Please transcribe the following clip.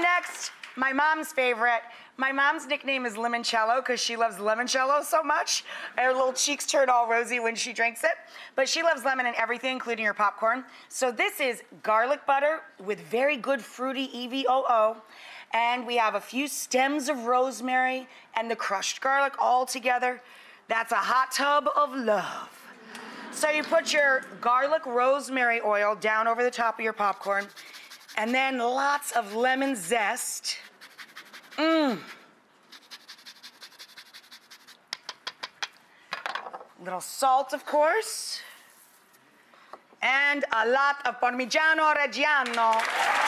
next, my mom's favorite. My mom's nickname is Limoncello because she loves limoncello so much. Her little cheeks turn all rosy when she drinks it. But she loves lemon in everything, including her popcorn. So this is garlic butter with very good fruity EVOO. And we have a few stems of rosemary and the crushed garlic all together. That's a hot tub of love. So you put your garlic rosemary oil down over the top of your popcorn, and then lots of lemon zest. Mmm. Little salt, of course. And a lot of Parmigiano Reggiano.